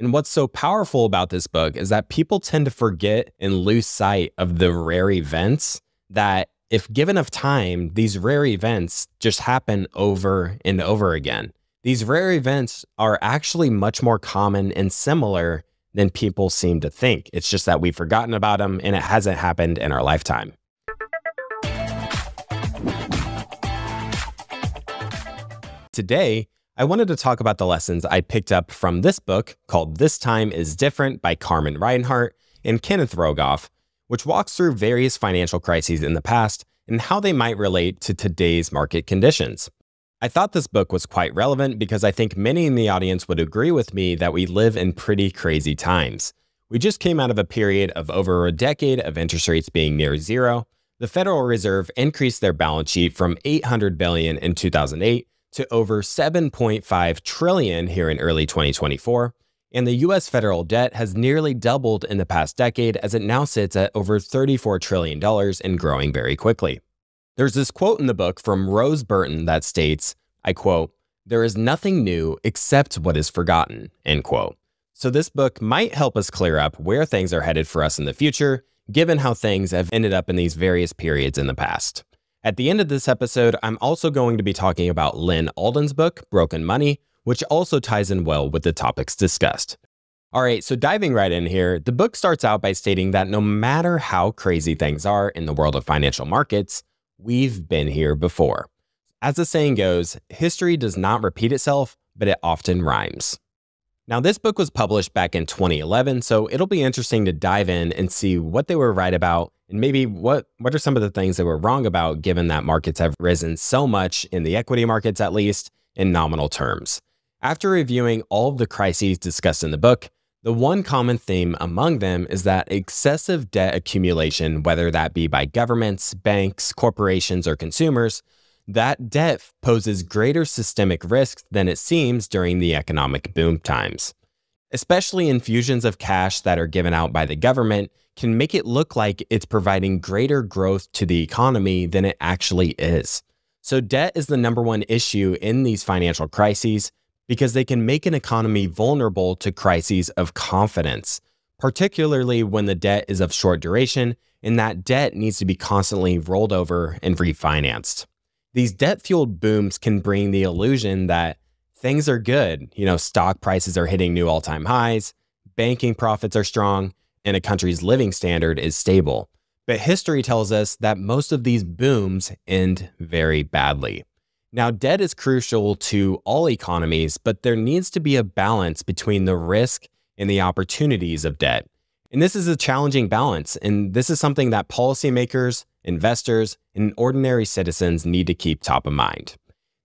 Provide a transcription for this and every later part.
And what's so powerful about this book is that people tend to forget and lose sight of the rare events that, if given enough time, these rare events just happen over and over again. These rare events are actually much more common and similar than people seem to think. It's just that we've forgotten about them and it hasn't happened in our lifetime. Today, I wanted to talk about the lessons I picked up from this book called This Time is Different by Carmen Reinhart and Kenneth Rogoff, which walks through various financial crises in the past and how they might relate to today's market conditions. I thought this book was quite relevant because I think many in the audience would agree with me that we live in pretty crazy times. We just came out of a period of over a decade of interest rates being near zero. The Federal Reserve increased their balance sheet from 800 billion in 2008 to over 7.5 trillion here in early 2024, and the US federal debt has nearly doubled in the past decade as it now sits at over $34 trillion and growing very quickly. There's this quote in the book from Rose Bertin that states, I quote, there is nothing new except what is forgotten, end quote. So this book might help us clear up where things are headed for us in the future, given how things have ended up in these various periods in the past. At the end of this episode, I'm also going to be talking about Lyn Alden's book, Broken Money, which also ties in well with the topics discussed. All right, so diving right in here, the book starts out by stating that no matter how crazy things are in the world of financial markets, we've been here before. As the saying goes, history does not repeat itself, but it often rhymes. Now, this book was published back in 2011, so it'll be interesting to dive in and see what they were right about and maybe what what are some of the things they we're wrong about given that markets have risen so much in the equity markets at least in nominal terms. After reviewing all of the crises discussed in the book, the one common theme among them is that excessive debt accumulation, whether that be by governments, banks, corporations, or consumers, that debt poses greater systemic risks than it seems during the economic boom times. Especially infusions of cash that are given out by the government can make it look like it's providing greater growth to the economy than it actually is. So, debt is the number one issue in these financial crises because they can make an economy vulnerable to crises of confidence, particularly when the debt is of short duration and that debt needs to be constantly rolled over and refinanced. These debt fueled booms can bring the illusion that things are good. You know, stock prices are hitting new all time highs, banking profits are strong, and a country's living standard is stable. But history tells us that most of these booms end very badly. Now, debt is crucial to all economies, but there needs to be a balance between the risk and the opportunities of debt. And this is a challenging balance, and this is something that policymakers, investors, and ordinary citizens need to keep top of mind.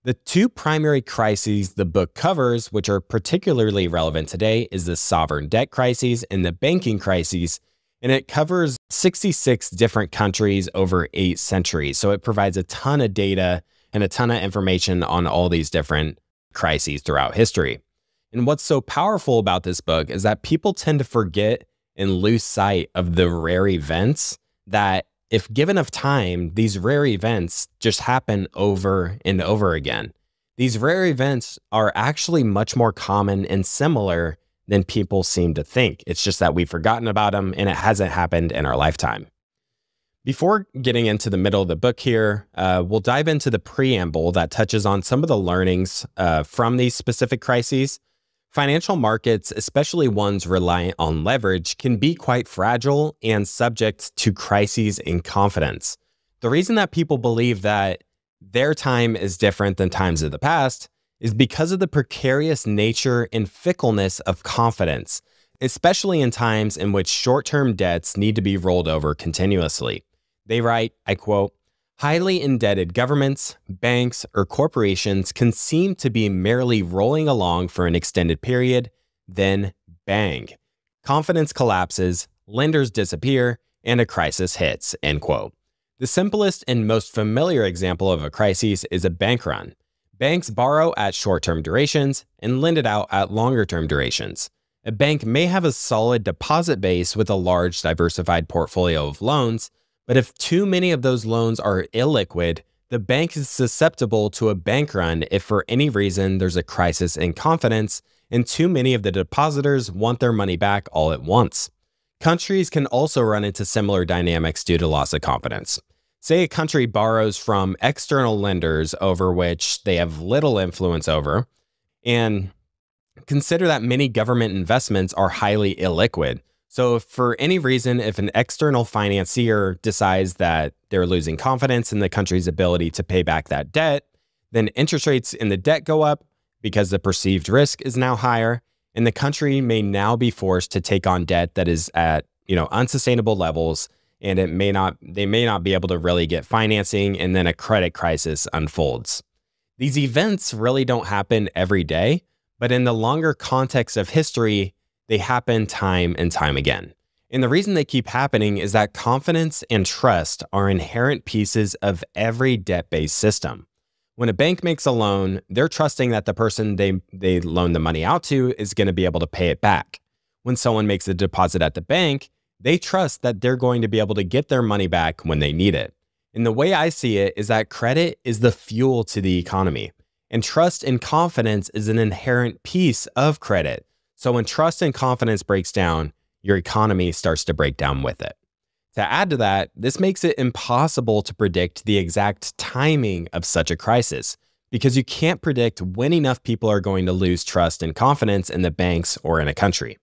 The two primary crises the book covers, which are particularly relevant today, is the sovereign debt crises and the banking crises. And it covers 66 different countries over eight centuries. So it provides a ton of data and a ton of information on all these different crises throughout history. And what's so powerful about this book is that people tend to forget and lose sight of the rare events that if given enough time, these rare events just happen over and over again. These rare events are actually much more common and similar than people seem to think. It's just that we've forgotten about them and it hasn't happened in our lifetime. Before getting into the middle of the book here, uh, we'll dive into the preamble that touches on some of the learnings uh, from these specific crises Financial markets, especially ones reliant on leverage, can be quite fragile and subject to crises in confidence. The reason that people believe that their time is different than times of the past is because of the precarious nature and fickleness of confidence, especially in times in which short term debts need to be rolled over continuously. They write, I quote, Highly indebted governments, banks, or corporations can seem to be merely rolling along for an extended period, then bang. Confidence collapses, lenders disappear, and a crisis hits. End quote. The simplest and most familiar example of a crisis is a bank run. Banks borrow at short term durations and lend it out at longer term durations. A bank may have a solid deposit base with a large diversified portfolio of loans, but if too many of those loans are illiquid, the bank is susceptible to a bank run if for any reason there's a crisis in confidence and too many of the depositors want their money back all at once. Countries can also run into similar dynamics due to loss of confidence. Say a country borrows from external lenders over which they have little influence over, and consider that many government investments are highly illiquid. So, for any reason, if an external financier decides that they're losing confidence in the country's ability to pay back that debt, then interest rates in the debt go up because the perceived risk is now higher, and the country may now be forced to take on debt that is at you know unsustainable levels and it may not they may not be able to really get financing and then a credit crisis unfolds. These events really don't happen every day but in the longer context of history they happen time and time again and the reason they keep happening is that confidence and trust are inherent pieces of every debt-based system when a bank makes a loan, they're trusting that the person they, they loan the money out to is going to be able to pay it back. When someone makes a deposit at the bank, they trust that they're going to be able to get their money back when they need it. And the way I see it is that credit is the fuel to the economy, and trust and confidence is an inherent piece of credit. So when trust and confidence breaks down, your economy starts to break down with it. To add to that, this makes it impossible to predict the exact timing of such a crisis because you can't predict when enough people are going to lose trust and confidence in the banks or in a country.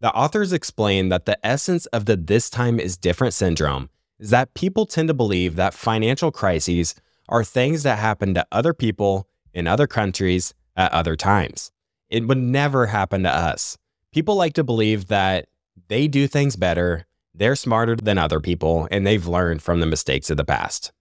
The authors explain that the essence of the this time is different syndrome is that people tend to believe that financial crises are things that happen to other people in other countries at other times. It would never happen to us. People like to believe that they do things better they're smarter than other people and they've learned from the mistakes of the past.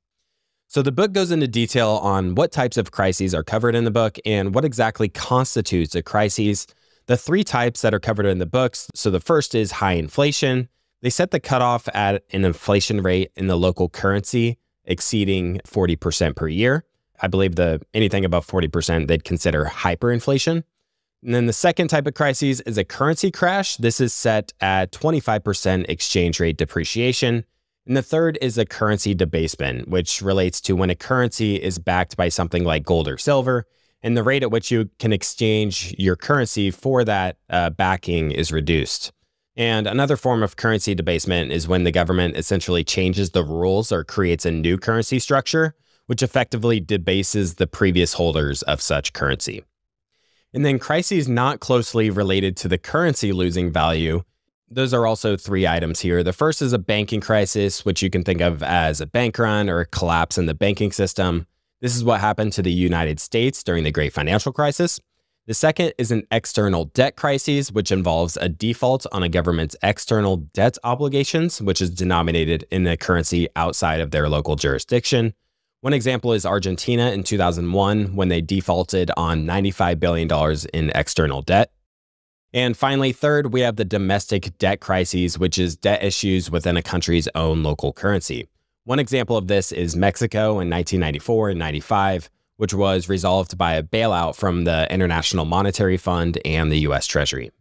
So the book goes into detail on what types of crises are covered in the book and what exactly constitutes a crisis. The three types that are covered in the books. So the first is high inflation. They set the cutoff at an inflation rate in the local currency exceeding 40% per year. I believe the anything above 40% they'd consider hyperinflation. And then the second type of crises is a currency crash. This is set at 25% exchange rate depreciation. And the third is a currency debasement, which relates to when a currency is backed by something like gold or silver, and the rate at which you can exchange your currency for that uh, backing is reduced. And another form of currency debasement is when the government essentially changes the rules or creates a new currency structure, which effectively debases the previous holders of such currency. And then crises not closely related to the currency losing value. Those are also three items here. The first is a banking crisis, which you can think of as a bank run or a collapse in the banking system. This is what happened to the United States during the Great Financial Crisis. The second is an external debt crisis, which involves a default on a government's external debt obligations, which is denominated in a currency outside of their local jurisdiction. One example is Argentina in 2001 when they defaulted on $95 billion in external debt. And finally, third, we have the domestic debt crises, which is debt issues within a country's own local currency. One example of this is Mexico in 1994 and 95, which was resolved by a bailout from the International Monetary Fund and the US Treasury.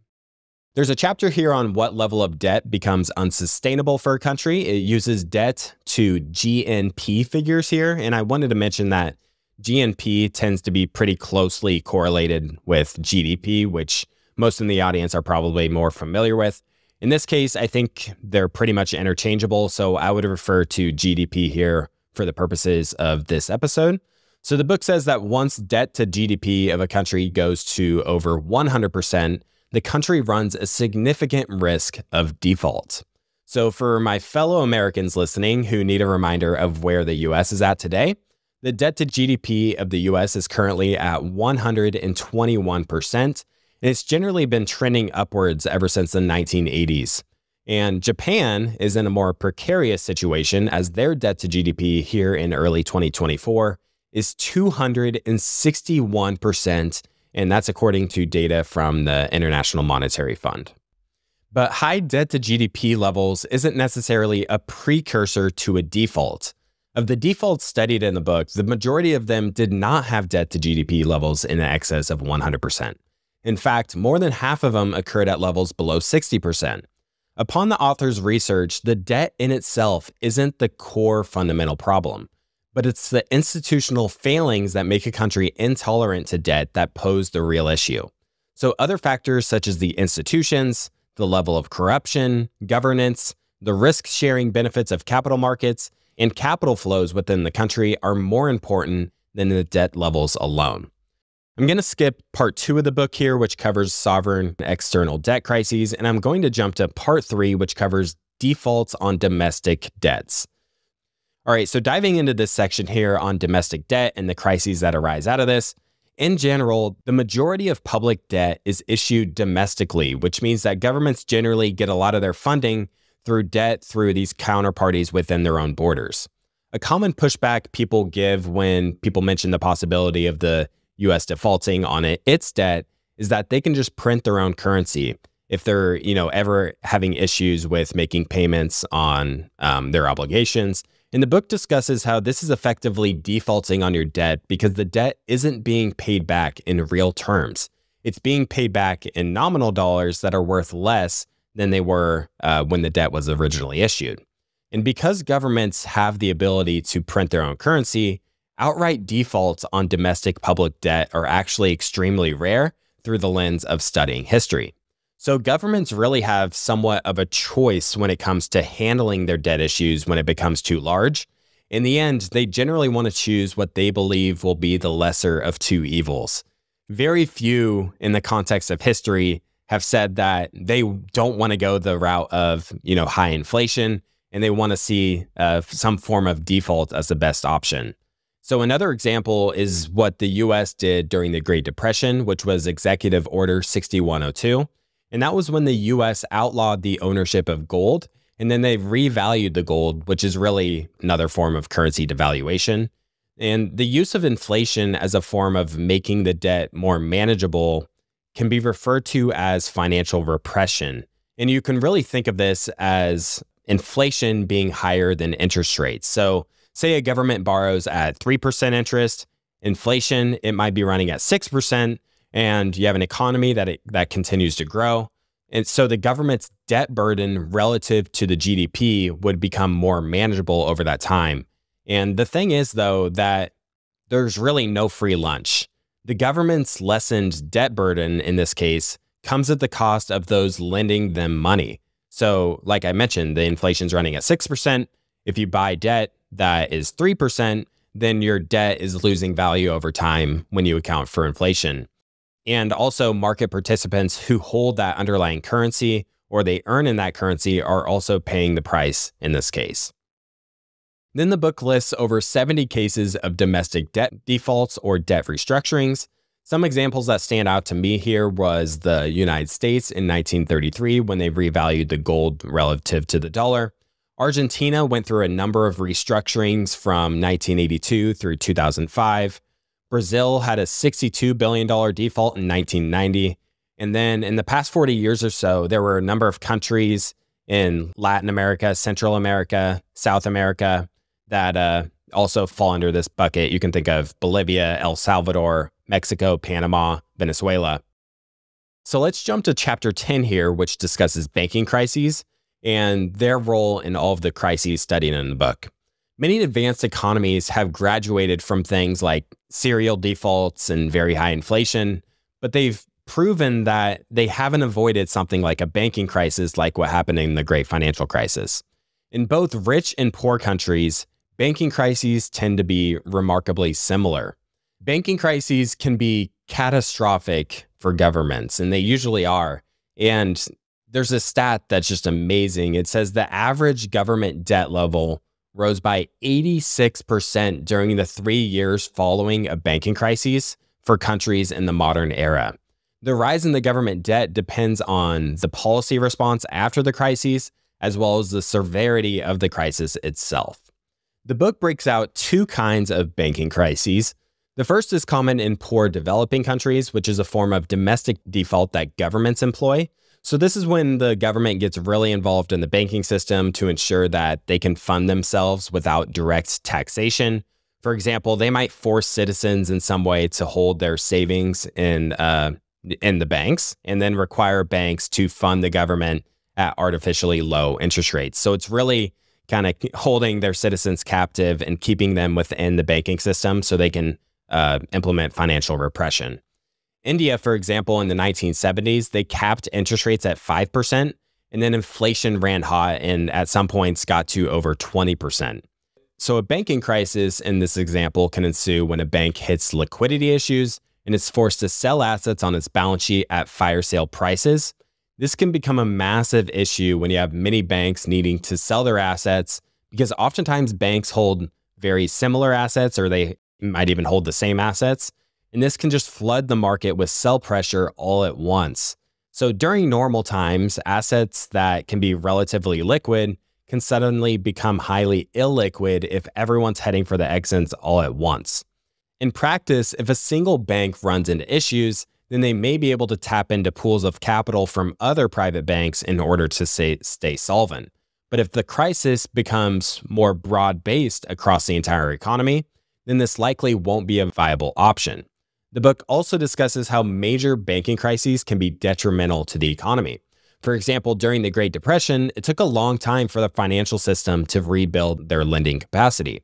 There's a chapter here on what level of debt becomes unsustainable for a country. It uses debt to GNP figures here. And I wanted to mention that GNP tends to be pretty closely correlated with GDP, which most in the audience are probably more familiar with. In this case, I think they're pretty much interchangeable. So I would refer to GDP here for the purposes of this episode. So the book says that once debt to GDP of a country goes to over 100%, the country runs a significant risk of default. So, for my fellow Americans listening who need a reminder of where the US is at today, the debt to GDP of the US is currently at 121%, and it's generally been trending upwards ever since the 1980s. And Japan is in a more precarious situation as their debt to GDP here in early 2024 is 261% and that's according to data from the International Monetary Fund. But high debt to GDP levels isn't necessarily a precursor to a default. Of the defaults studied in the book, the majority of them did not have debt to GDP levels in excess of 100%. In fact, more than half of them occurred at levels below 60%. Upon the author's research, the debt in itself isn't the core fundamental problem but it's the institutional failings that make a country intolerant to debt that pose the real issue. So, other factors such as the institutions, the level of corruption, governance, the risk sharing benefits of capital markets, and capital flows within the country are more important than the debt levels alone. I'm going to skip part two of the book here, which covers sovereign external debt crises, and I'm going to jump to part three, which covers defaults on domestic debts. All right, so diving into this section here on domestic debt and the crises that arise out of this, in general, the majority of public debt is issued domestically, which means that governments generally get a lot of their funding through debt through these counterparties within their own borders. A common pushback people give when people mention the possibility of the US defaulting on it, its debt is that they can just print their own currency if they're you know ever having issues with making payments on um, their obligations and the book discusses how this is effectively defaulting on your debt because the debt isn't being paid back in real terms. It's being paid back in nominal dollars that are worth less than they were uh, when the debt was originally issued. And because governments have the ability to print their own currency outright defaults on domestic public debt are actually extremely rare through the lens of studying history so governments really have somewhat of a choice when it comes to handling their debt issues when it becomes too large. In the end, they generally want to choose what they believe will be the lesser of two evils. Very few in the context of history have said that they don't want to go the route of, you know, high inflation and they want to see uh, some form of default as the best option. So another example is what the US did during the Great Depression, which was Executive Order 6102. And that was when the US outlawed the ownership of gold. And then they revalued the gold, which is really another form of currency devaluation. And the use of inflation as a form of making the debt more manageable can be referred to as financial repression. And you can really think of this as inflation being higher than interest rates. So, say a government borrows at 3% interest, inflation, it might be running at 6% and you have an economy that it, that continues to grow. And so the government's debt burden relative to the GDP would become more manageable over that time. And the thing is, though, that there's really no free lunch. The government's lessened debt burden in this case comes at the cost of those lending them money. So, like I mentioned, the inflation's running at 6%. If you buy debt that is 3%, then your debt is losing value over time when you account for inflation and also market participants who hold that underlying currency or they earn in that currency are also paying the price in this case. Then the book lists over 70 cases of domestic debt defaults or debt restructurings. Some examples that stand out to me here was the United States in 1933 when they revalued the gold relative to the dollar. Argentina went through a number of restructurings from 1982 through 2005. Brazil had a $62 billion default in 1990. And then in the past 40 years or so, there were a number of countries in Latin America, Central America, South America that uh, also fall under this bucket. You can think of Bolivia, El Salvador, Mexico, Panama, Venezuela. So let's jump to chapter 10 here, which discusses banking crises and their role in all of the crises studied in the book. Many advanced economies have graduated from things like serial defaults and very high inflation, but they've proven that they haven't avoided something like a banking crisis like what happened in the great financial crisis. In both rich and poor countries, banking crises tend to be remarkably similar. Banking crises can be catastrophic for governments, and they usually are. And there's a stat that's just amazing. It says the average government debt level rose by 86% during the three years following a banking crisis for countries in the modern era. The rise in the government debt depends on the policy response after the crises, as well as the severity of the crisis itself. The book breaks out two kinds of banking crises. The first is common in poor developing countries, which is a form of domestic default that governments employ. So, this is when the government gets really involved in the banking system to ensure that they can fund themselves without direct taxation. For example, they might force citizens in some way to hold their savings in, uh, in the banks and then require banks to fund the government at artificially low interest rates. So, it's really kind of holding their citizens captive and keeping them within the banking system so they can uh, implement financial repression. India, for example, in the 1970s, they capped interest rates at 5%, and then inflation ran hot and at some points got to over 20%. So, a banking crisis in this example can ensue when a bank hits liquidity issues and is forced to sell assets on its balance sheet at fire sale prices. This can become a massive issue when you have many banks needing to sell their assets because oftentimes banks hold very similar assets or they might even hold the same assets. And this can just flood the market with sell pressure all at once. So during normal times, assets that can be relatively liquid can suddenly become highly illiquid if everyone's heading for the exits all at once. In practice, if a single bank runs into issues, then they may be able to tap into pools of capital from other private banks in order to stay, stay solvent. But if the crisis becomes more broad based across the entire economy, then this likely won't be a viable option. The book also discusses how major banking crises can be detrimental to the economy. For example, during the Great Depression, it took a long time for the financial system to rebuild their lending capacity.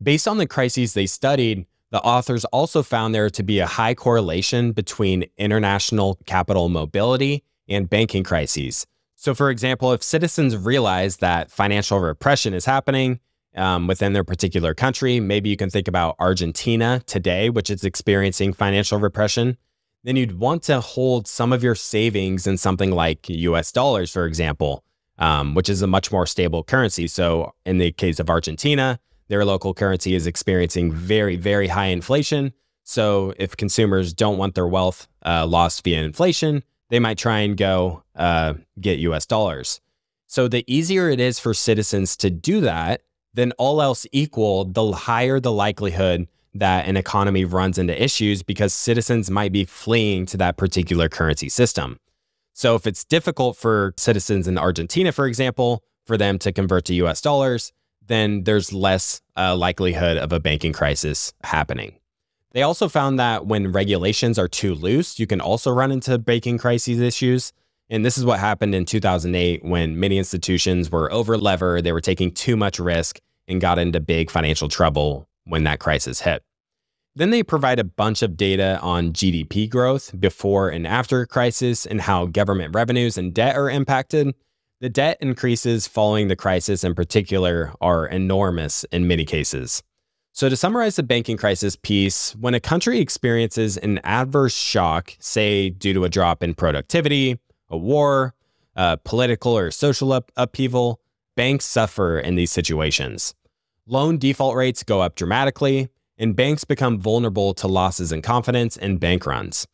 Based on the crises they studied, the authors also found there to be a high correlation between international capital mobility and banking crises. So, for example, if citizens realize that financial repression is happening um, within their particular country, maybe you can think about Argentina today, which is experiencing financial repression then you'd want to hold some of your savings in something like US dollars, for example, um, which is a much more stable currency. So, in the case of Argentina, their local currency is experiencing very, very high inflation. So, if consumers don't want their wealth uh, lost via inflation, they might try and go uh, get US dollars. So, the easier it is for citizens to do that, then all else equal, the higher the likelihood that an economy runs into issues because citizens might be fleeing to that particular currency system. So, if it's difficult for citizens in Argentina, for example, for them to convert to US dollars, then there's less uh, likelihood of a banking crisis happening. They also found that when regulations are too loose, you can also run into banking crises issues. And this is what happened in 2008 when many institutions were over levered, they were taking too much risk and got into big financial trouble when that crisis hit. Then they provide a bunch of data on GDP growth before and after crisis and how government revenues and debt are impacted. The debt increases following the crisis in particular are enormous in many cases. So, to summarize the banking crisis piece, when a country experiences an adverse shock, say due to a drop in productivity, a war, a political or social up- upheaval, banks suffer in these situations. Loan default rates go up dramatically, and banks become vulnerable to losses in confidence and bank runs.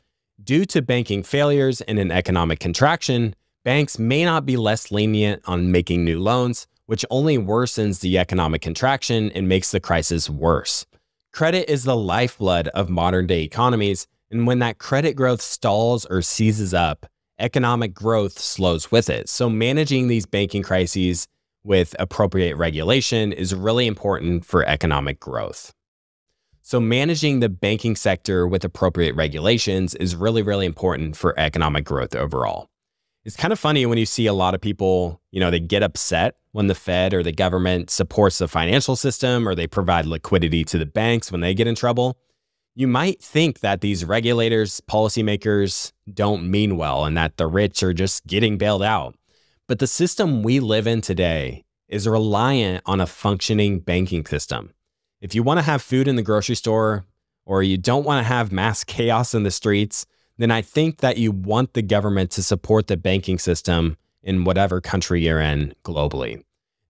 Due to banking failures and an economic contraction, banks may not be less lenient on making new loans, which only worsens the economic contraction and makes the crisis worse. Credit is the lifeblood of modern day economies, and when that credit growth stalls or seizes up, economic growth slows with it. So, managing these banking crises with appropriate regulation is really important for economic growth. So, managing the banking sector with appropriate regulations is really, really important for economic growth overall. It's kind of funny when you see a lot of people, you know, they get upset when the Fed or the government supports the financial system or they provide liquidity to the banks when they get in trouble. You might think that these regulators, policymakers don't mean well and that the rich are just getting bailed out. But the system we live in today is reliant on a functioning banking system. If you want to have food in the grocery store or you don't want to have mass chaos in the streets, then I think that you want the government to support the banking system in whatever country you're in globally.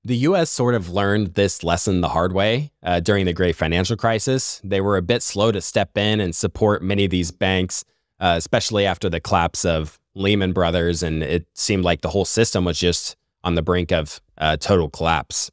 The US sort of learned this lesson the hard way uh, during the great financial crisis. They were a bit slow to step in and support many of these banks, uh, especially after the collapse of Lehman Brothers, and it seemed like the whole system was just on the brink of uh, total collapse.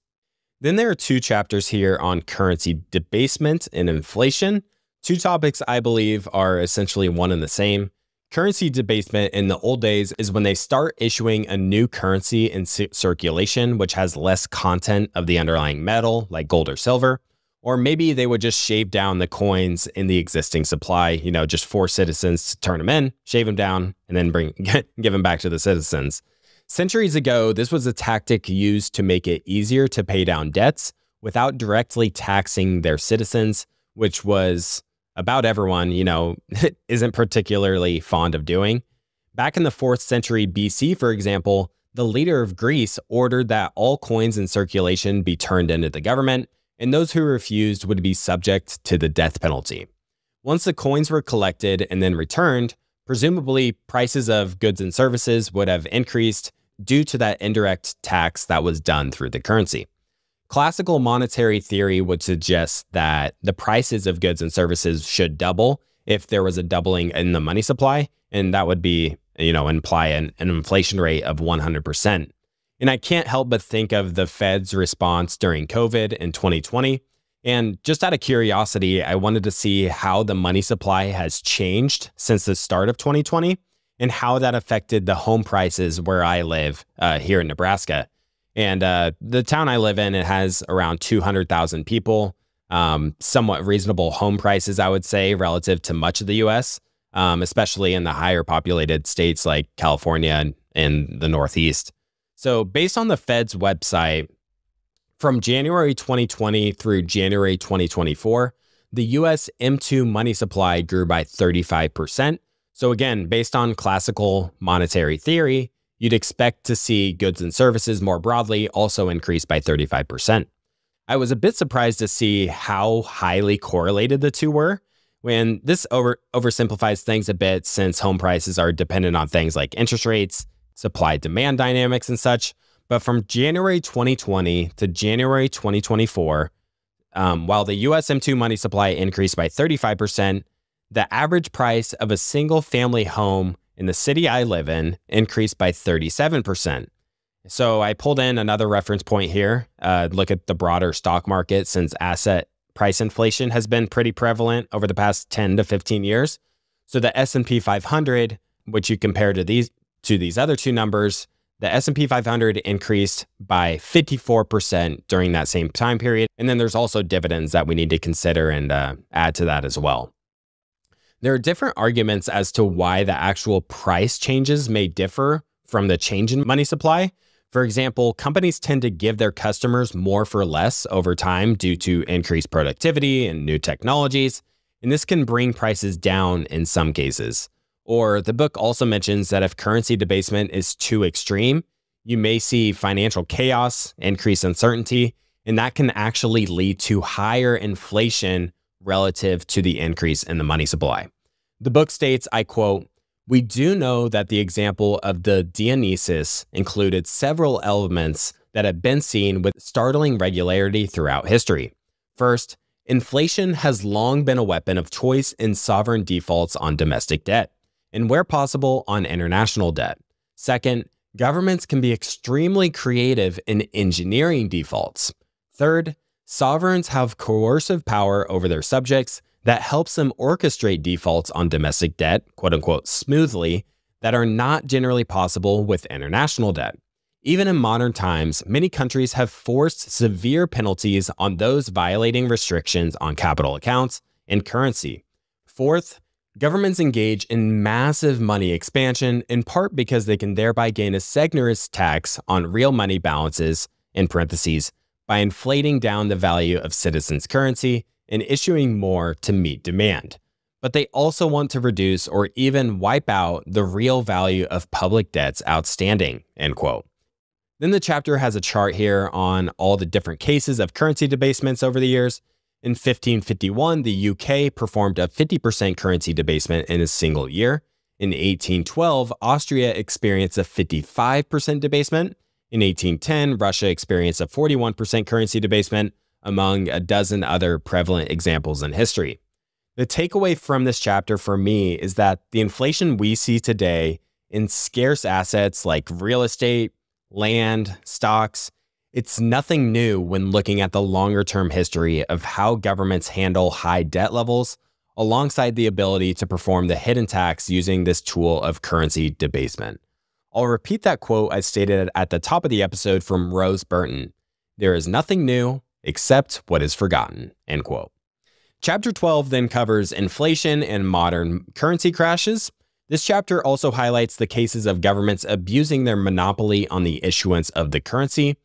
Then there are two chapters here on currency debasement and inflation. Two topics I believe are essentially one and the same. Currency debasement in the old days is when they start issuing a new currency in circulation, which has less content of the underlying metal, like gold or silver. Or maybe they would just shave down the coins in the existing supply, you know, just force citizens to turn them in, shave them down, and then bring give them back to the citizens. Centuries ago, this was a tactic used to make it easier to pay down debts without directly taxing their citizens, which was about everyone, you know, isn't particularly fond of doing. Back in the 4th century BC, for example, the leader of Greece ordered that all coins in circulation be turned into the government, and those who refused would be subject to the death penalty. Once the coins were collected and then returned, presumably prices of goods and services would have increased due to that indirect tax that was done through the currency. Classical monetary theory would suggest that the prices of goods and services should double if there was a doubling in the money supply, and that would be, you know, imply an, an inflation rate of 100%. And I can't help but think of the Fed's response during COVID in 2020. And just out of curiosity, I wanted to see how the money supply has changed since the start of 2020 and how that affected the home prices where I live uh, here in Nebraska. And uh, the town I live in, it has around 200,000 people, um, somewhat reasonable home prices, I would say, relative to much of the US, um, especially in the higher populated states like California and, and the Northeast. So, based on the Fed's website, from January 2020 through January 2024, the US M2 money supply grew by 35%. So, again, based on classical monetary theory, you'd expect to see goods and services more broadly also increase by 35%. I was a bit surprised to see how highly correlated the two were. When this over, oversimplifies things a bit, since home prices are dependent on things like interest rates, supply demand dynamics, and such. But from January 2020 to January 2024, um, while the US M2 money supply increased by 35%, the average price of a single family home in the city I live in increased by 37%. So I pulled in another reference point here. Uh, look at the broader stock market since asset price inflation has been pretty prevalent over the past 10 to 15 years. So the S&P 500, which you compare to these to these other two numbers, the S&P 500 increased by 54% during that same time period. And then there's also dividends that we need to consider and uh, add to that as well. There are different arguments as to why the actual price changes may differ from the change in money supply. For example, companies tend to give their customers more for less over time due to increased productivity and new technologies, and this can bring prices down in some cases. Or the book also mentions that if currency debasement is too extreme, you may see financial chaos, increased uncertainty, and that can actually lead to higher inflation relative to the increase in the money supply. The book states, I quote, we do know that the example of the Dionysius included several elements that have been seen with startling regularity throughout history. First, inflation has long been a weapon of choice in sovereign defaults on domestic debt and where possible on international debt. Second, governments can be extremely creative in engineering defaults. Third, sovereigns have coercive power over their subjects that helps them orchestrate defaults on domestic debt, quote unquote, smoothly, that are not generally possible with international debt. Even in modern times, many countries have forced severe penalties on those violating restrictions on capital accounts and currency. Fourth, Governments engage in massive money expansion in part because they can thereby gain a seigniorage tax on real money balances, in parentheses, by inflating down the value of citizens' currency and issuing more to meet demand. But they also want to reduce or even wipe out the real value of public debts outstanding, end quote. Then the chapter has a chart here on all the different cases of currency debasements over the years, in 1551, the UK performed a 50% currency debasement in a single year. In 1812, Austria experienced a 55% debasement. In 1810, Russia experienced a 41% currency debasement, among a dozen other prevalent examples in history. The takeaway from this chapter for me is that the inflation we see today in scarce assets like real estate, land, stocks, it's nothing new when looking at the longer term history of how governments handle high debt levels, alongside the ability to perform the hidden tax using this tool of currency debasement. I'll repeat that quote I stated at the top of the episode from Rose Bertin There is nothing new except what is forgotten. End quote. Chapter 12 then covers inflation and modern currency crashes. This chapter also highlights the cases of governments abusing their monopoly on the issuance of the currency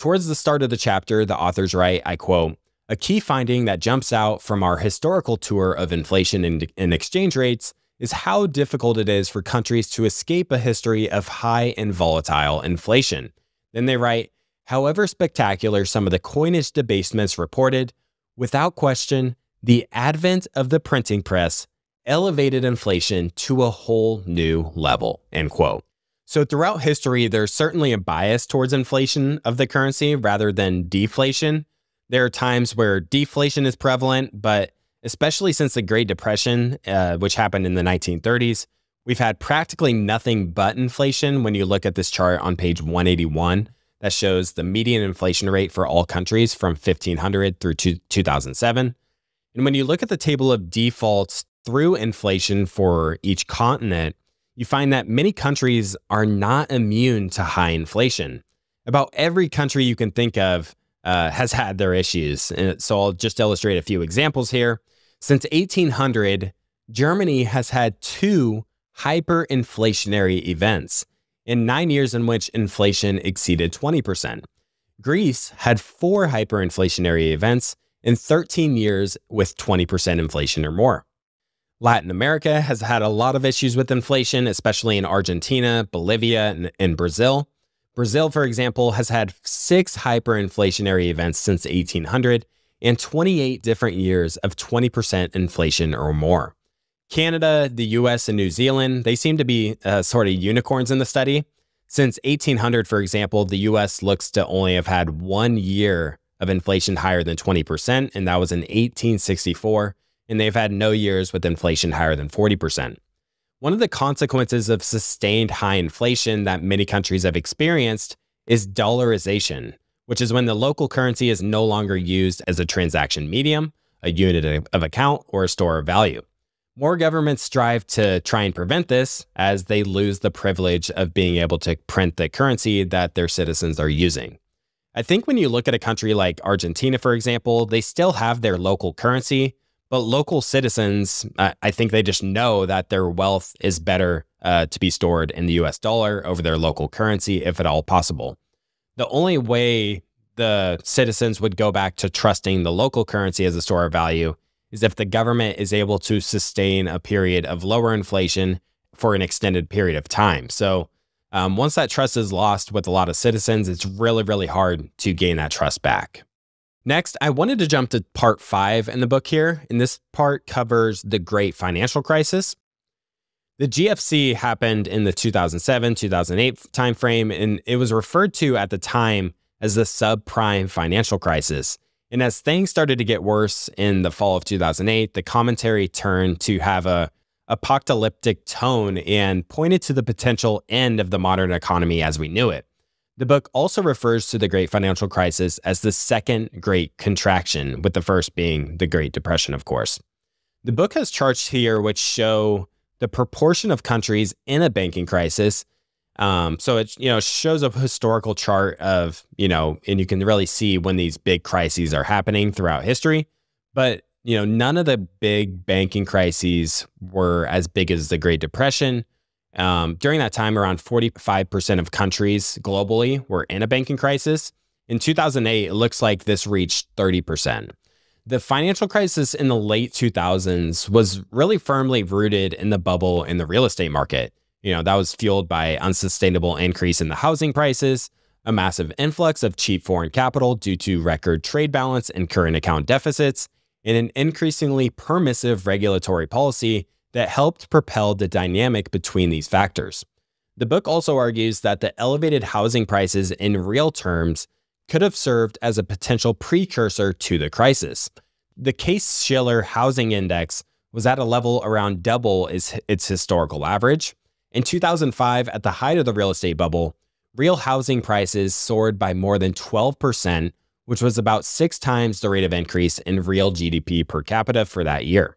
Towards the start of the chapter, the authors write, I quote, A key finding that jumps out from our historical tour of inflation and, exchange rates is how difficult it is for countries to escape a history of high and volatile inflation. Then they write, however spectacular some of the coinage debasements reported, without question, the advent of the printing press elevated inflation to a whole new level, end quote. So throughout history, there's certainly a bias towards inflation of the currency rather than deflation. There are times where deflation is prevalent, but especially since the Great Depression, uh, which happened in the 1930s, we've had practically nothing but inflation when you look at this chart on page 181 that shows the median inflation rate for all countries from 1500 through 2007. And when you look at the table of defaults through inflation for each continent, you find that many countries are not immune to high inflation. About every country you can think of uh, has had their issues. And so I'll just illustrate a few examples here. Since 1800, Germany has had two hyperinflationary events in nine years in which inflation exceeded 20%. Greece had four hyperinflationary events in 13 years with 20% inflation or more. Latin America has had a lot of issues with inflation, especially in Argentina, Bolivia, and, and Brazil. Brazil, for example, has had six hyperinflationary events since 1800 and 28 different years of 20% inflation or more. Canada, the US, and New Zealand, they seem to be uh, sort of unicorns in the study. Since 1800, for example, the US looks to only have had one year of inflation higher than 20%, and that was in 1864, and they've had no years with inflation higher than 40%. One of the consequences of sustained high inflation that many countries have experienced is dollarization, which is when the local currency is no longer used as a transaction medium, a unit of account, or a store of value. More governments strive to try and prevent this as they lose the privilege of being able to print the currency that their citizens are using. I think when you look at a country like Argentina, for example, they still have their local currency, but local citizens, I think they just know that their wealth is better uh, to be stored in the US dollar over their local currency, if at all possible. The only way the citizens would go back to trusting the local currency as a store of value is if the government is able to sustain a period of lower inflation for an extended period of time. So, um, once that trust is lost with a lot of citizens, it's really, really hard to gain that trust back. Next, I wanted to jump to part five in the book here, and this part covers the great financial crisis. The GFC happened in the 2007 2008 timeframe, and it was referred to at the time as the subprime financial crisis. And as things started to get worse in the fall of 2008, the commentary turned to have a apocalyptic tone and pointed to the potential end of the modern economy as we knew it. The book also refers to the Great Financial Crisis as the second Great Contraction, with the first being the Great Depression, of course. The book has charts here which show the proportion of countries in a banking crisis. Um, so it you know shows a historical chart of you know, and you can really see when these big crises are happening throughout history. But you know, none of the big banking crises were as big as the Great Depression um, during that time, around 45% of countries globally were in a banking crisis. In 2008, it looks like this reached 30%. The financial crisis in the late 2000s was really firmly rooted in the bubble in the real estate market. You know, that was fueled by unsustainable increase in the housing prices, a massive influx of cheap foreign capital due to record trade balance and current account deficits, and an increasingly permissive regulatory policy that helped propel the dynamic between these factors. The book also argues that the elevated housing prices in real terms could have served as a potential precursor to the crisis. The Case Shiller Housing Index was at a level around double its historical average. In 2005, at the height of the real estate bubble, real housing prices soared by more than 12%, which was about six times the rate of increase in real GDP per capita for that year.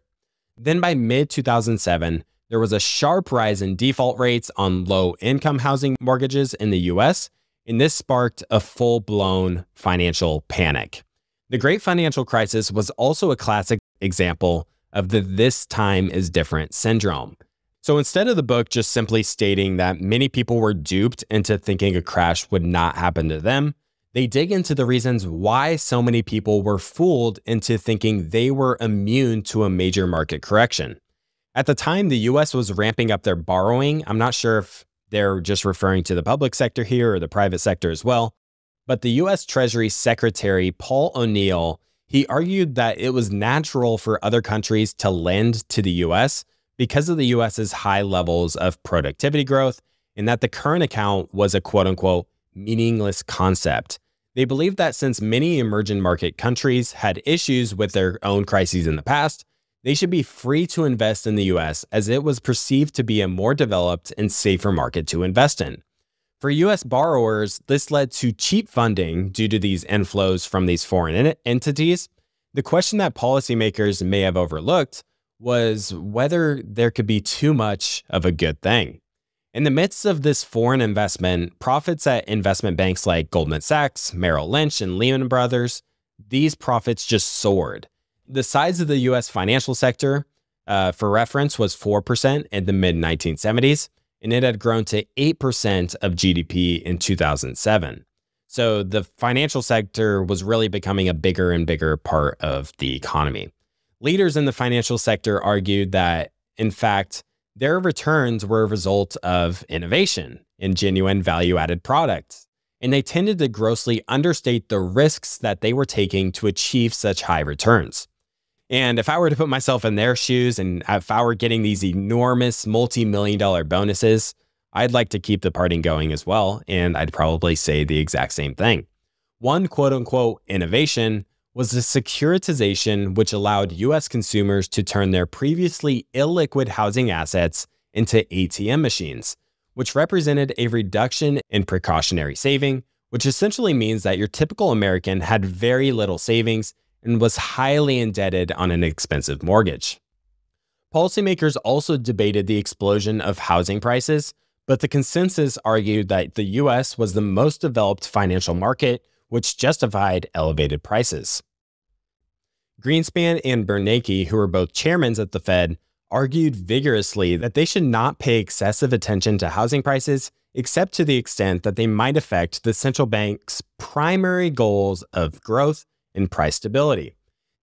Then by mid 2007, there was a sharp rise in default rates on low income housing mortgages in the US, and this sparked a full blown financial panic. The Great Financial Crisis was also a classic example of the this time is different syndrome. So instead of the book just simply stating that many people were duped into thinking a crash would not happen to them, They dig into the reasons why so many people were fooled into thinking they were immune to a major market correction. At the time, the US was ramping up their borrowing. I'm not sure if they're just referring to the public sector here or the private sector as well. But the US Treasury Secretary Paul O'Neill, he argued that it was natural for other countries to lend to the US because of the US's high levels of productivity growth and that the current account was a quote unquote meaningless concept. They believed that since many emerging market countries had issues with their own crises in the past, they should be free to invest in the US as it was perceived to be a more developed and safer market to invest in. For US borrowers, this led to cheap funding due to these inflows from these foreign entities. The question that policymakers may have overlooked was whether there could be too much of a good thing. In the midst of this foreign investment, profits at investment banks like Goldman Sachs, Merrill Lynch, and Lehman Brothers, these profits just soared. The size of the US financial sector, uh, for reference, was 4% in the mid 1970s, and it had grown to 8% of GDP in 2007. So the financial sector was really becoming a bigger and bigger part of the economy. Leaders in the financial sector argued that, in fact, their returns were a result of innovation and genuine value added products, and they tended to grossly understate the risks that they were taking to achieve such high returns. And if I were to put myself in their shoes and if I were getting these enormous multi million dollar bonuses, I'd like to keep the party going as well. And I'd probably say the exact same thing. One quote unquote innovation was the securitization, which allowed US consumers to turn their previously illiquid housing assets into ATM machines, which represented a reduction in precautionary saving, which essentially means that your typical American had very little savings and was highly indebted on an expensive mortgage. Policymakers also debated the explosion of housing prices, but the consensus argued that the US was the most developed financial market which justified elevated prices. Greenspan and Bernanke, who were both chairmen at the Fed, argued vigorously that they should not pay excessive attention to housing prices except to the extent that they might affect the central bank's primary goals of growth and price stability.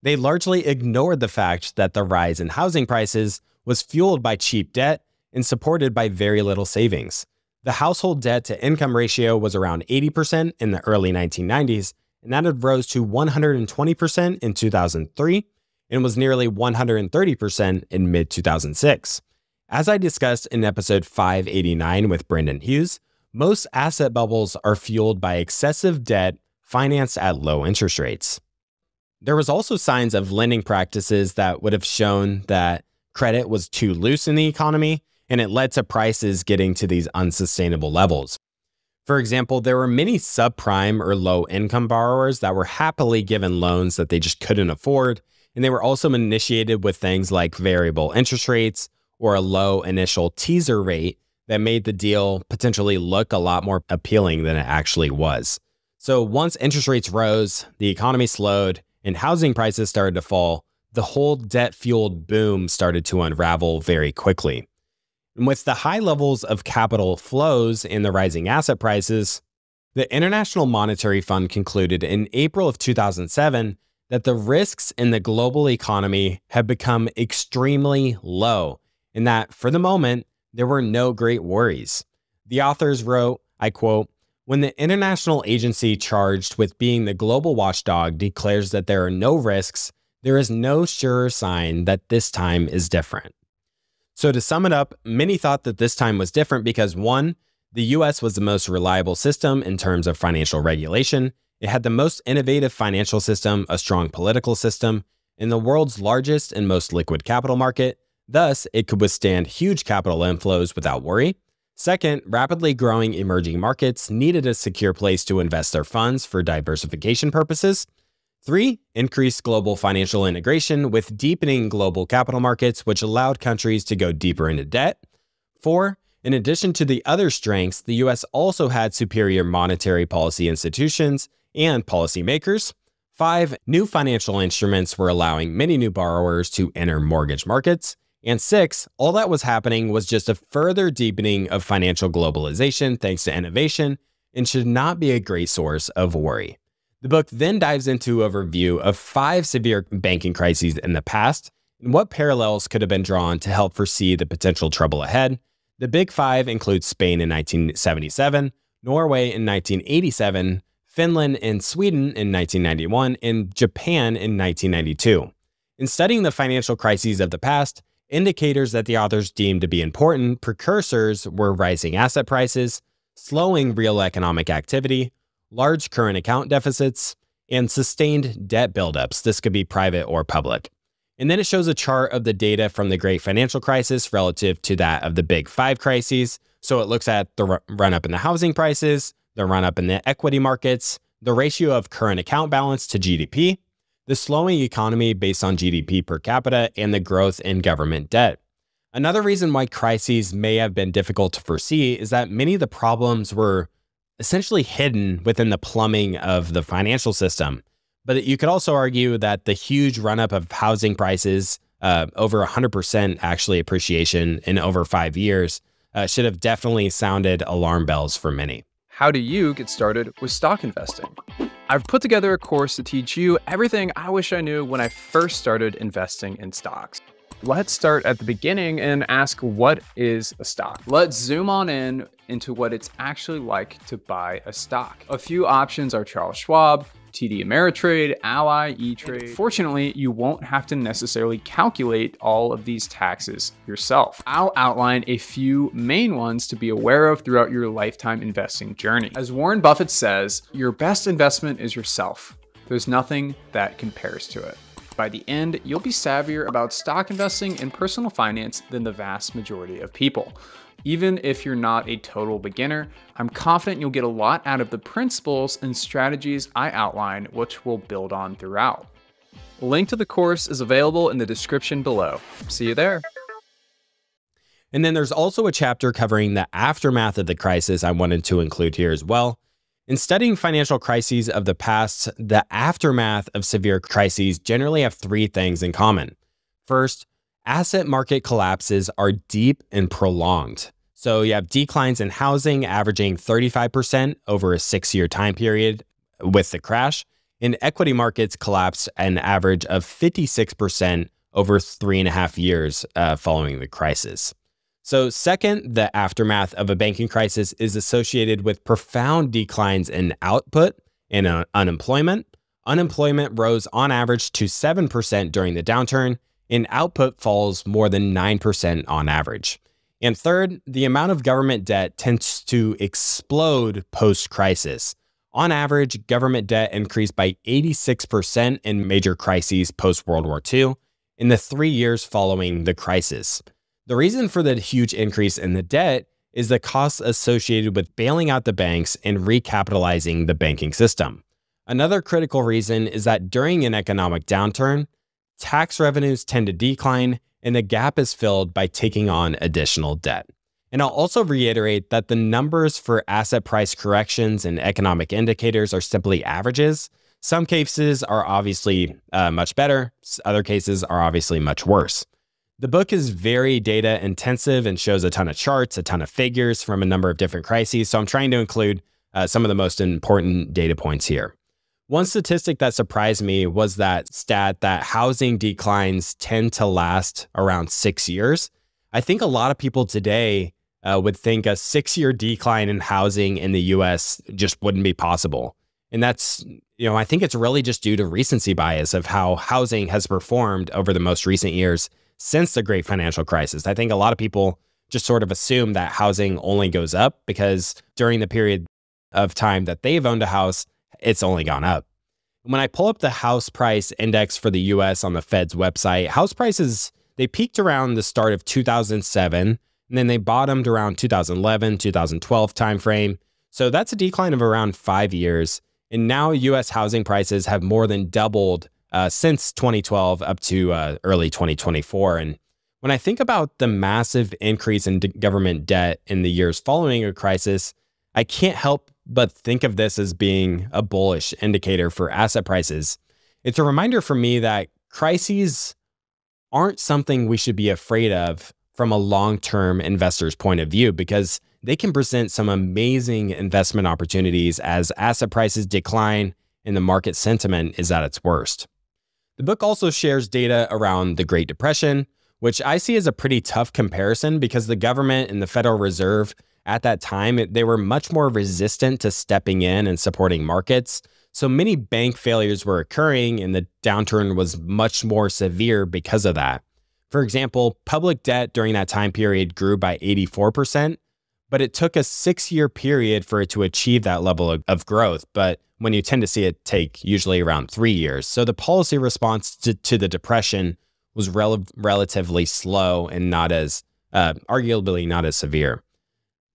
They largely ignored the fact that the rise in housing prices was fueled by cheap debt and supported by very little savings. The household debt to income ratio was around 80% in the early 1990s, and that had rose to 120% in 2003 and was nearly 130% in mid 2006. As I discussed in episode 589 with Brendan Hughes, most asset bubbles are fueled by excessive debt financed at low interest rates. There was also signs of lending practices that would have shown that credit was too loose in the economy and it led to prices getting to these unsustainable levels. For example, there were many subprime or low income borrowers that were happily given loans that they just couldn't afford, and they were also initiated with things like variable interest rates or a low initial teaser rate that made the deal potentially look a lot more appealing than it actually was. So once interest rates rose, the economy slowed, and housing prices started to fall, the whole debt fueled boom started to unravel very quickly. With the high levels of capital flows and the rising asset prices, the International Monetary Fund concluded in April of 2007 that the risks in the global economy have become extremely low, and that for the moment, there were no great worries. The authors wrote, I quote, when the international agency charged with being the global watchdog declares that there are no risks, there is no surer sign that this time is different. So, to sum it up, many thought that this time was different because one, the US was the most reliable system in terms of financial regulation. It had the most innovative financial system, a strong political system, and the world's largest and most liquid capital market. Thus, it could withstand huge capital inflows without worry. Second, rapidly growing emerging markets needed a secure place to invest their funds for diversification purposes. Three, increased global financial integration with deepening global capital markets, which allowed countries to go deeper into debt. Four, in addition to the other strengths, the US also had superior monetary policy institutions and policymakers. Five, new financial instruments were allowing many new borrowers to enter mortgage markets. And six, all that was happening was just a further deepening of financial globalization thanks to innovation and should not be a great source of worry. The book then dives into a review of five severe banking crises in the past and what parallels could have been drawn to help foresee the potential trouble ahead. The big five include Spain in 1977, Norway in 1987, Finland and Sweden in 1991, and Japan in 1992. In studying the financial crises of the past, indicators that the authors deemed to be important precursors were rising asset prices, slowing real economic activity, large current account deficits, and sustained debt buildups. This could be private or public. And then it shows a chart of the data from the great financial crisis relative to that of the big five crises. So it looks at the run up in the housing prices, the run up in the equity markets, the ratio of current account balance to GDP, the slowing economy based on GDP per capita, and the growth in government debt. Another reason why crises may have been difficult to foresee is that many of the problems were essentially hidden within the plumbing of the financial system. But you could also argue that the huge run up of housing prices, uh, over 100% actually appreciation in over five years, uh, should have definitely sounded alarm bells for many. How do you get started with stock investing? I've put together a course to teach you everything I wish I knew when I first started investing in stocks. Let's start at the beginning and ask what is a stock? Let's zoom on in into what it's actually like to buy a stock. A few options are Charles Schwab, TD Ameritrade, Ally, E-Trade. Fortunately, you won't have to necessarily calculate all of these taxes yourself. I'll outline a few main ones to be aware of throughout your lifetime investing journey. As Warren Buffett says, your best investment is yourself. There's nothing that compares to it. By the end, you'll be savvier about stock investing and personal finance than the vast majority of people. Even if you're not a total beginner, I'm confident you'll get a lot out of the principles and strategies I outline, which we'll build on throughout. A link to the course is available in the description below. See you there. And then there's also a chapter covering the aftermath of the crisis I wanted to include here as well. In studying financial crises of the past, the aftermath of severe crises generally have three things in common. First, asset market collapses are deep and prolonged. So you have declines in housing averaging 35% over a six year time period with the crash, and equity markets collapse an average of 56% over three and a half years uh, following the crisis. So, second, the aftermath of a banking crisis is associated with profound declines in output and uh, unemployment. Unemployment rose on average to 7% during the downturn, and output falls more than 9% on average. And third, the amount of government debt tends to explode post crisis. On average, government debt increased by 86% in major crises post World War II in the three years following the crisis. The reason for the huge increase in the debt is the costs associated with bailing out the banks and recapitalizing the banking system. Another critical reason is that during an economic downturn, tax revenues tend to decline and the gap is filled by taking on additional debt. And I'll also reiterate that the numbers for asset price corrections and economic indicators are simply averages. Some cases are obviously uh, much better, other cases are obviously much worse. The book is very data intensive and shows a ton of charts, a ton of figures from a number of different crises. So I'm trying to include uh, some of the most important data points here. One statistic that surprised me was that stat that housing declines tend to last around six years. I think a lot of people today uh, would think a six year decline in housing in the US just wouldn't be possible. And that's, you know, I think it's really just due to recency bias of how housing has performed over the most recent years since the great financial crisis. I think a lot of people just sort of assume that housing only goes up because during the period of time that they've owned a house, it's only gone up. When I pull up the house price index for the US on the Fed's website, house prices they peaked around the start of 2007 and then they bottomed around 2011, 2012 timeframe. So that's a decline of around 5 years. And now US housing prices have more than doubled uh, since 2012 up to uh, early 2024 and when I think about the massive increase in government debt in the years following a crisis, I can't help but think of this as being a bullish indicator for asset prices. It's a reminder for me that crises aren't something we should be afraid of from a long term investor's point of view because they can present some amazing investment opportunities as asset prices decline and the market sentiment is at its worst. The book also shares data around the Great Depression, which I see as a pretty tough comparison because the government and the Federal Reserve at that time, they were much more resistant to stepping in and supporting markets. So many bank failures were occurring, and the downturn was much more severe because of that. For example, public debt during that time period grew by 84%, but it took a six year period for it to achieve that level of, of, growth. But when you tend to see it take usually around three years. So the policy response to, to the depression was rel- relatively slow and not as, uh, arguably, not as severe.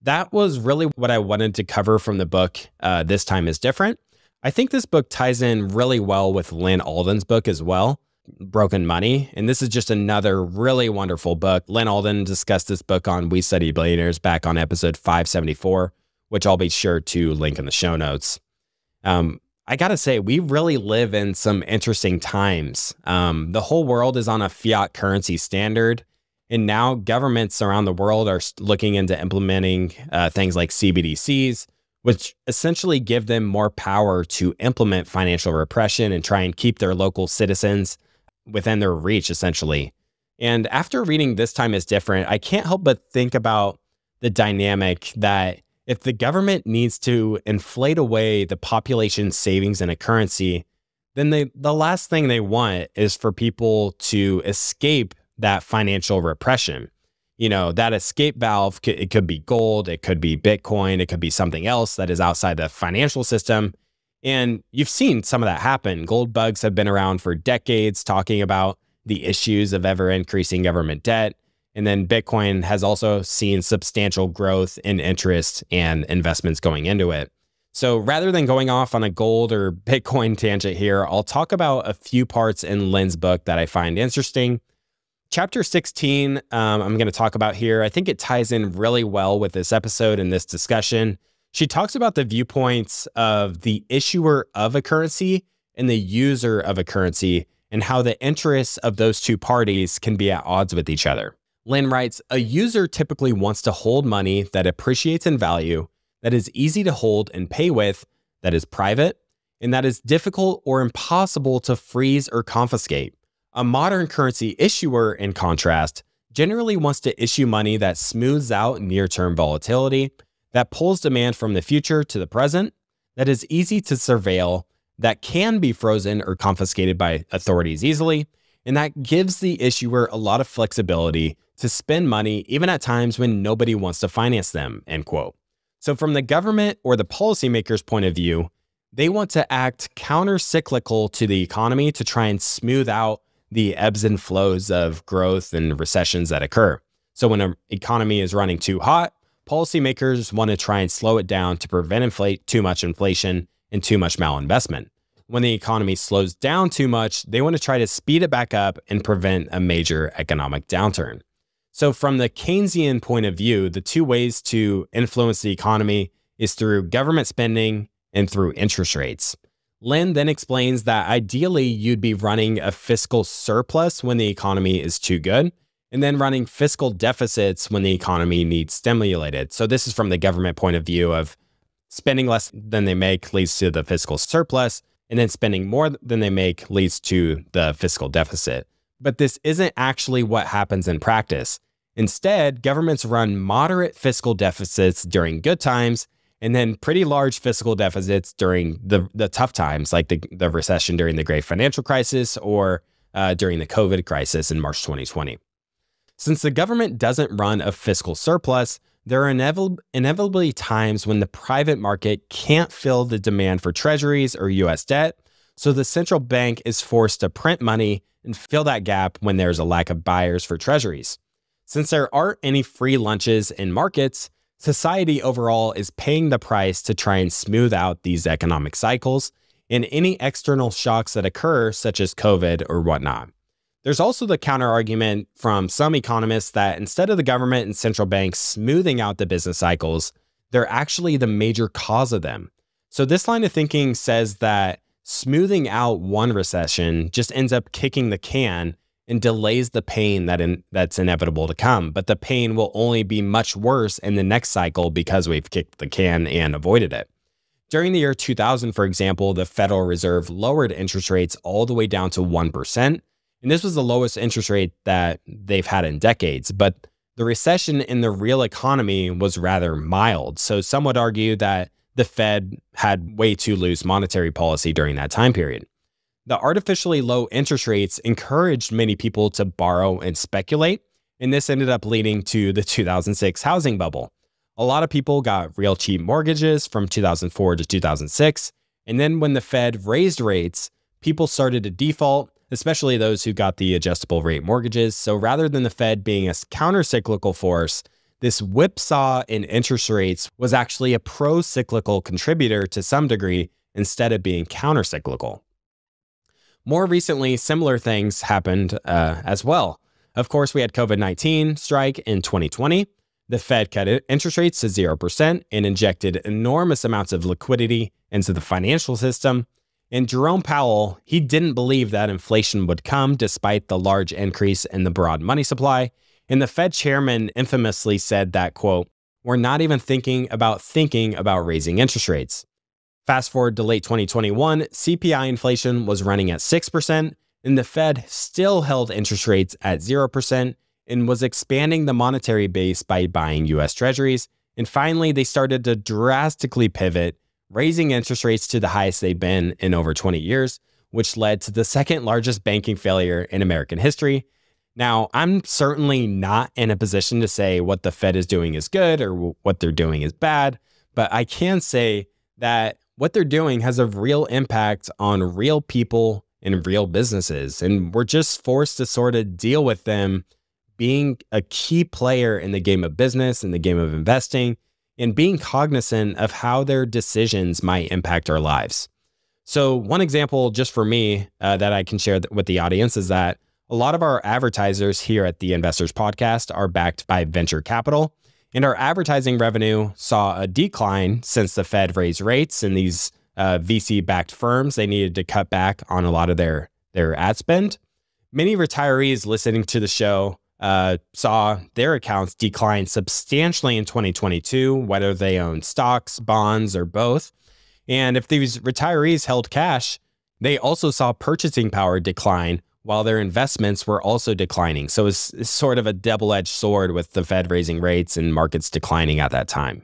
That was really what I wanted to cover from the book. Uh, this time is different. I think this book ties in really well with Lyn Alden's book as well. Broken Money. And this is just another really wonderful book. Lyn Alden discussed this book on We Study Billionaires back on episode 574, which I'll be sure to link in the show notes. Um, I got to say, we really live in some interesting times. Um, the whole world is on a fiat currency standard. And now governments around the world are looking into implementing uh, things like CBDCs, which essentially give them more power to implement financial repression and try and keep their local citizens within their reach, essentially. And after reading This Time is Different, I can't help but think about the dynamic that if the government needs to inflate away the population's savings in a currency, then they, the last thing they want is for people to escape that financial repression. You know, that escape valve, it could be gold, it could be Bitcoin, it could be something else that is outside the financial system. And you've seen some of that happen. Gold bugs have been around for decades talking about the issues of ever increasing government debt. And then Bitcoin has also seen substantial growth in interest and investments going into it. So rather than going off on a gold or Bitcoin tangent here, I'll talk about a few parts in Lyn's book that I find interesting. Chapter 16, um, I'm going to talk about here. I think it ties in really well with this episode and this discussion. She talks about the viewpoints of the issuer of a currency and the user of a currency and how the interests of those two parties can be at odds with each other. Lyn writes A user typically wants to hold money that appreciates in value, that is easy to hold and pay with, that is private, and that is difficult or impossible to freeze or confiscate. A modern currency issuer, in contrast, generally wants to issue money that smooths out near term volatility that pulls demand from the future to the present, that is easy to surveil, that can be frozen or confiscated by authorities easily, and that gives the issuer a lot of flexibility to spend money even at times when nobody wants to finance them, end quote. So from the government or the policymaker's point of view, they want to act counter-cyclical to the economy to try and smooth out the ebbs and flows of growth and recessions that occur. So when an economy is running too hot, policymakers want to try and slow it down to prevent inflate too much inflation and too much malinvestment. When the economy slows down too much, they want to try to speed it back up and prevent a major economic downturn. So, from the Keynesian point of view, the two ways to influence the economy is through government spending and through interest rates. Lyn then explains that ideally you'd be running a fiscal surplus when the economy is too good and then running fiscal deficits when the economy needs stimulated. So this is from the government point of view of spending less than they make leads to the fiscal surplus, and then spending more than they make leads to the fiscal deficit. But this isn't actually what happens in practice. Instead, governments run moderate fiscal deficits during good times and then pretty large fiscal deficits during the, the tough times, like the, the recession during the great financial crisis or uh, during the COVID crisis in March 2020. Since the government doesn't run a fiscal surplus, there are inevitably, times when the private market can't fill the demand for treasuries or US debt, so the central bank is forced to print money and fill that gap when there's a lack of buyers for treasuries. Since there aren't any free lunches in markets, society overall is paying the price to try and smooth out these economic cycles and any external shocks that occur, such as COVID or whatnot. There's also the counter argument from some economists that instead of the government and central banks smoothing out the business cycles, they're actually the major cause of them. So, this line of thinking says that smoothing out one recession just ends up kicking the can and delays the pain that in, that's inevitable to come. But the pain will only be much worse in the next cycle because we've kicked the can and avoided it. During the year 2000, for example, the Federal Reserve lowered interest rates all the way down to 1%. And this was the lowest interest rate that they've had in decades. But the recession in the real economy was rather mild. So some would argue that the Fed had way too loose monetary policy during that time period. The artificially low interest rates encouraged many people to borrow and speculate, and this ended up leading to the 2006 housing bubble. A lot of people got real cheap mortgages from 2004 to 2006, and then when the Fed raised rates, people started to default, especially those who got the adjustable rate mortgages. So rather than the Fed being a countercyclical force, this whipsaw in interest rates was actually a pro cyclical contributor to some degree instead of being countercyclical. More recently, similar things happened uh, as well. Of course, we had COVID 19 strike in 2020. The Fed cut interest rates to 0% and injected enormous amounts of liquidity into the financial system. And Jerome Powell, he didn't believe that inflation would come despite the large increase in the broad money supply. And the Fed chairman infamously said that, quote, we're not even thinking about thinking about raising interest rates. Fast forward to late 2021, CPI inflation was running at 6%, and the Fed still held interest rates at 0% and was expanding the monetary base by buying US Treasuries. And finally, they started to drastically pivot, raising interest rates to the highest they've been in over 20 years, which led to the second largest banking failure in American history now, I'm certainly not in a position to say what the Fed is doing is good or what they're doing is bad, but I can say that what they're doing has a real impact on real people and real businesses. And we're just forced to sort of deal with them being a key player in the game of business, in the game of investing, and being cognizant of how their decisions might impact our lives. So, one example just for me uh, that I can share with the audience is that a lot of our advertisers here at the Investors Podcast are backed by venture capital, and our advertising revenue saw a decline since the Fed raised rates and these uh, VC backed firms they needed to cut back on a lot of their their ad spend. Many retirees listening to the show uh, saw their accounts decline substantially in 2022, whether they owned stocks, bonds, or both. And if these retirees held cash, they also saw purchasing power decline while their investments were also declining. So it's, it's sort of a double edged sword with the Fed raising rates and markets declining at that time.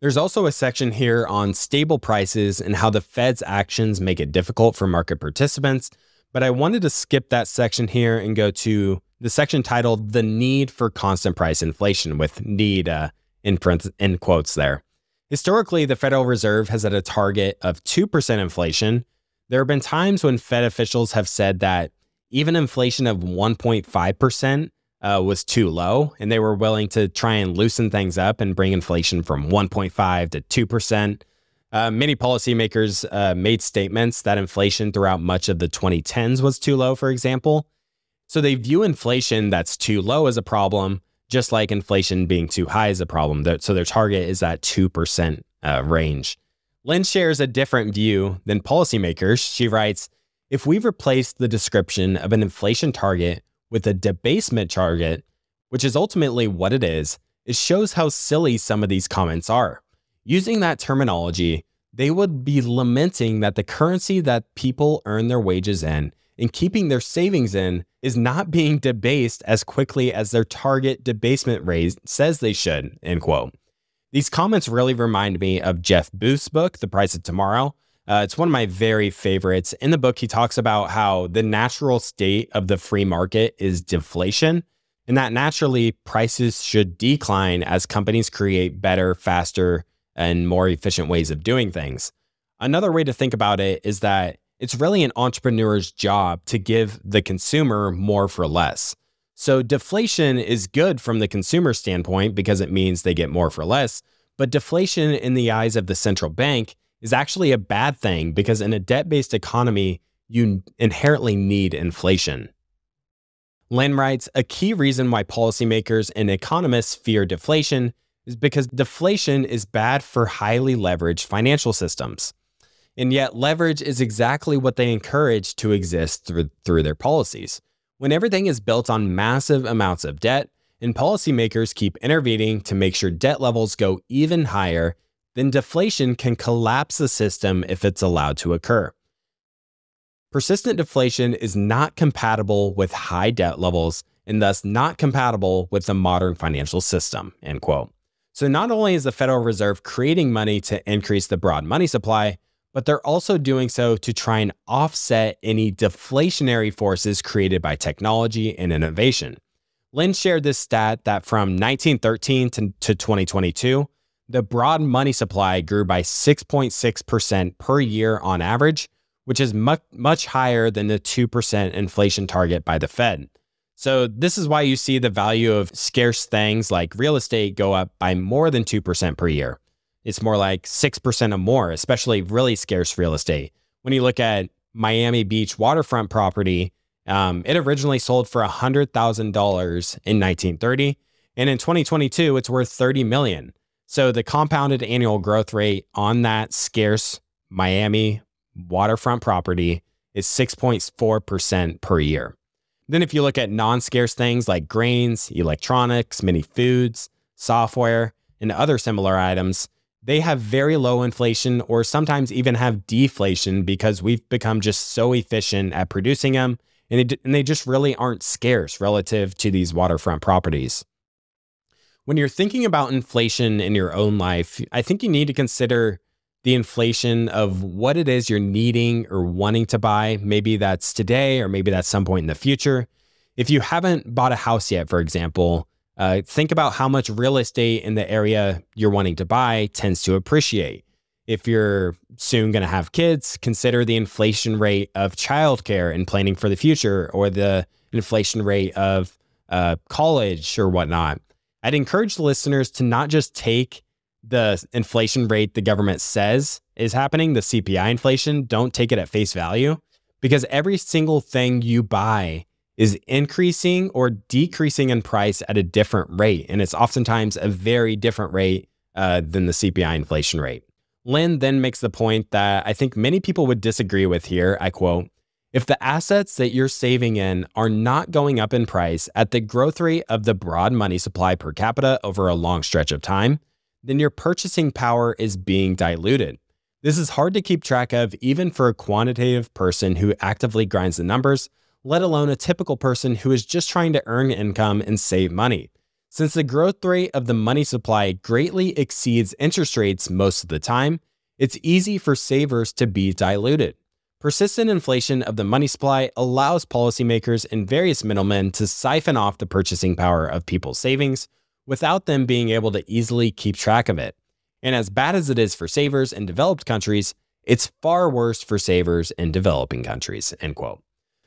There's also a section here on stable prices and how the Fed's actions make it difficult for market participants. But I wanted to skip that section here and go to the section titled The Need for Constant Price Inflation, with need uh, in, print, in quotes there. Historically, the Federal Reserve has had a target of 2% inflation, there have been times when Fed officials have said that even inflation of 1.5% uh, was too low, and they were willing to try and loosen things up and bring inflation from 1.5 to 2%. Uh, many policymakers uh, made statements that inflation throughout much of the 2010s was too low, for example. So they view inflation that's too low as a problem, just like inflation being too high is a problem. So their target is that 2% uh, range. Lyn shares a different view than policymakers. She writes If we replace the description of an inflation target with a debasement target, which is ultimately what it is, it shows how silly some of these comments are. Using that terminology, they would be lamenting that the currency that people earn their wages in and keeping their savings in is not being debased as quickly as their target debasement rate says they should, end quote. These comments really remind me of Jeff Booth's book, The Price of Tomorrow. Uh, it's one of my very favorites. In the book, he talks about how the natural state of the free market is deflation, and that naturally prices should decline as companies create better, faster, and more efficient ways of doing things. Another way to think about it is that it's really an entrepreneur's job to give the consumer more for less. So deflation is good from the consumer standpoint because it means they get more for less. But deflation in the eyes of the central bank is actually a bad thing because in a debt based economy, you inherently need inflation. Lyn writes A key reason why policymakers and economists fear deflation is because deflation is bad for highly leveraged financial systems. And yet, leverage is exactly what they encourage to exist through, through their policies. When everything is built on massive amounts of debt, and policymakers keep intervening to make sure debt levels go even higher, then deflation can collapse the system if it's allowed to occur. Persistent deflation is not compatible with high debt levels and thus not compatible with the modern financial system, end quote. So not only is the Federal Reserve creating money to increase the broad money supply, but they're also doing so to try and offset any deflationary forces created by technology and innovation. Lyn shared this stat that from 1913 to, to 2022, the broad money supply grew by 6.6% per year on average, which is much, much higher than the 2% inflation target by the Fed. So, this is why you see the value of scarce things like real estate go up by more than 2% per year. It's more like 6% or more, especially really scarce real estate. When you look at Miami Beach waterfront property, um, it originally sold for $100,000 in 1930. And in 2022, it's worth 30 million. So the compounded annual growth rate on that scarce Miami waterfront property is 6.4% per year. Then, if you look at non scarce things like grains, electronics, many foods, software, and other similar items, they have very low inflation or sometimes even have deflation because we've become just so efficient at producing them and they, and they just really aren't scarce relative to these waterfront properties. When you're thinking about inflation in your own life, I think you need to consider the inflation of what it is you're needing or wanting to buy. Maybe that's today or maybe that's some point in the future. If you haven't bought a house yet, for example, uh, think about how much real estate in the area you're wanting to buy tends to appreciate. If you're soon going to have kids, consider the inflation rate of childcare and planning for the future or the inflation rate of uh, college or whatnot. I'd encourage listeners to not just take the inflation rate the government says is happening, the CPI inflation, don't take it at face value because every single thing you buy is increasing or decreasing in price at a different rate. And it's oftentimes a very different rate uh, than the CPI inflation rate. Lyn then makes the point that I think many people would disagree with here. I quote, if the assets that you're saving in are not going up in price at the growth rate of the broad money supply per capita over a long stretch of time, then your purchasing power is being diluted. This is hard to keep track of even for a quantitative person who actively grinds the numbers, let alone a typical person who is just trying to earn income and save money. Since the growth rate of the money supply greatly exceeds interest rates most of the time, it's easy for savers to be diluted. Persistent inflation of the money supply allows policymakers and various middlemen to siphon off the purchasing power of people's savings without them being able to easily keep track of it. And as bad as it is for savers in developed countries, it's far worse for savers in developing countries, end quote.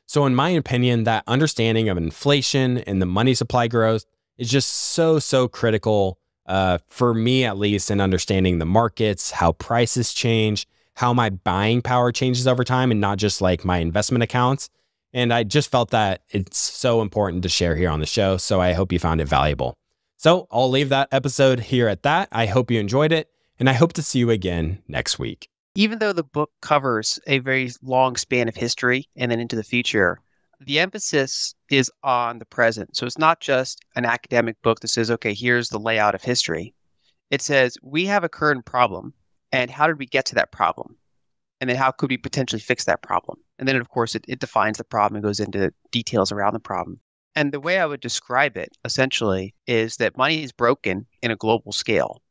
So in my opinion, that understanding of inflation and the money supply growth is just so, so critical uh, for me, at least, in understanding the markets, how prices change, how my buying power changes over time, and not just like my investment accounts. And I just felt that it's so important to share here on the show. So I hope you found it valuable. So I'll leave that episode here at that. I hope you enjoyed it, and I hope to see you again next week. Even though the book covers a very long span of history and then into the future, the emphasis is on the present. So it's not just an academic book that says, okay, here's the layout of history. It says, we have a current problem, and how did we get to that problem? And then how could we potentially fix that problem? And then, of course, it, it defines the problem and goes into details around the problem. And the way I would describe it essentially is that money is broken in a global scale.